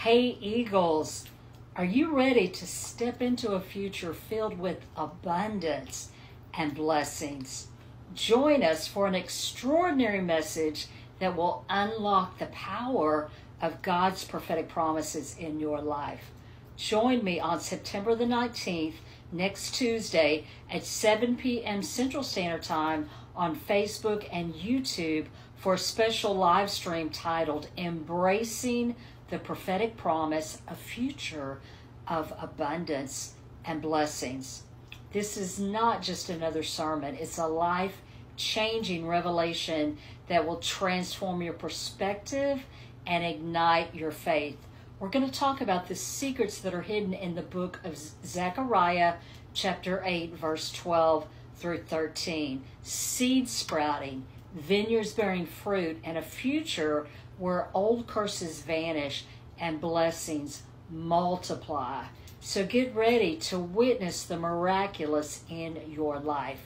Hey, Eagles, are you ready to step into a future filled with abundance and blessings? Join us for an extraordinary message that will unlock the power of God's prophetic promises in your life. Join me on September the 19th, next Tuesday at 7 p.m. Central Standard Time on Facebook and YouTube for a special live stream titled Embracing the Prophetic Promise, a Future of Abundance and Blessings. This is not just another sermon, it's a life changing revelation that will transform your perspective and ignite your faith. We're going to talk about the secrets that are hidden in the book of Zechariah, chapter 8, verse 12 through 13. Seed sprouting, vineyards bearing fruit, and a future where old curses vanish and blessings multiply. So get ready to witness the miraculous in your life.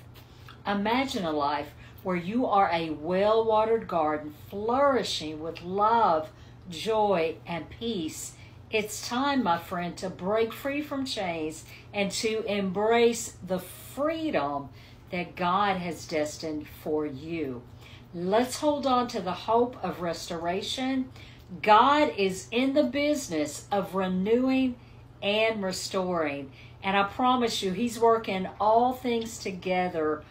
Imagine a life where you are a well watered garden flourishing with love, joy, and peace. It's time, my friend, to break free from chains and to embrace the freedom that God has destined for you. Let's hold on to the hope of restoration. God is in the business of renewing and restoring. And I promise you, He's working all things together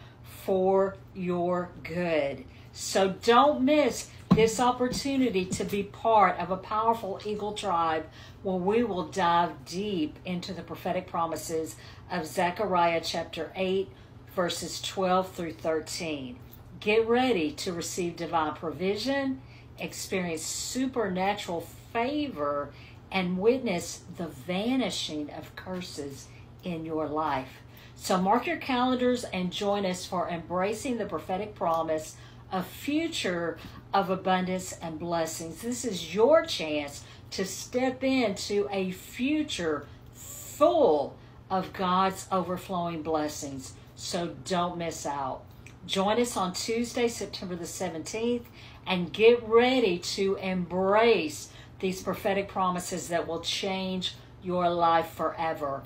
for your good. So don't miss this opportunity to be part of a powerful Eagle tribe where we will dive deep into the prophetic promises of Zechariah chapter 8, verses 12 through 13. Get ready to receive divine provision, experience supernatural favor, and witness the vanishing of curses in your life. So mark your calendars and join us for embracing the prophetic promise of future of abundance and blessings. This is your chance to step into a future full of God's overflowing blessings. So don't miss out. Join us on Tuesday, September the 17th, and get ready to embrace these prophetic promises that will change your life forever.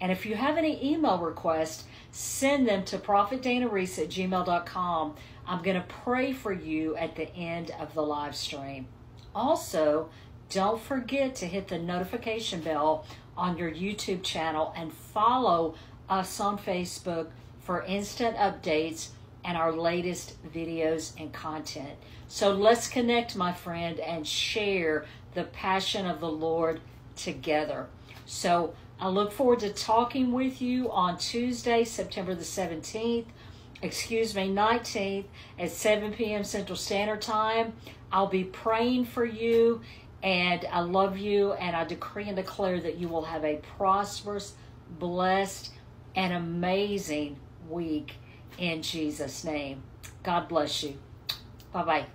And if you have any email requests, send them to prophetdanareece at gmail.com. I'm going to pray for you at the end of the live stream. Also, don't forget to hit the notification bell on your YouTube channel and follow us on Facebook for instant updates and our latest videos and content. So let's connect, my friend, and share the passion of the Lord together. So I look forward to talking with you on Tuesday, September the 17th, excuse me, 19th at 7 p.m. Central Standard Time. I'll be praying for you and I love you and I decree and declare that you will have a prosperous, blessed, and amazing week in Jesus' name. God bless you. Bye bye.